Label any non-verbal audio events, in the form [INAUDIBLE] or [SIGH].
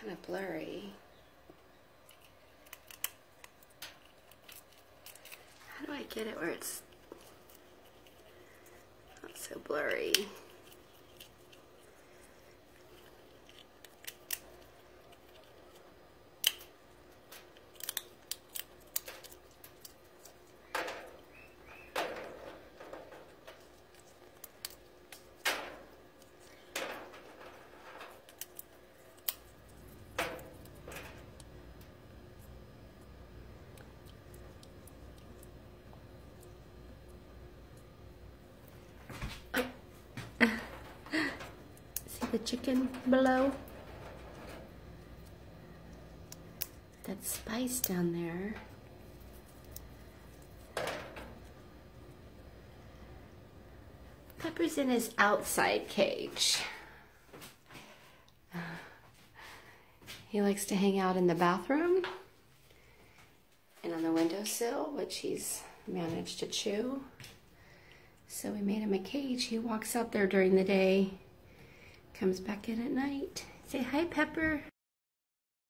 kind of blurry. How do I get it where it's not so blurry? The chicken below? That spice down there. Pepper's in his outside cage. [SIGHS] He likes to hang out in the bathroom and on the windowsill, which he's managed to chew. So we made him a cage. He walks out there during the day, comes back in at night. Say hi, Pepper.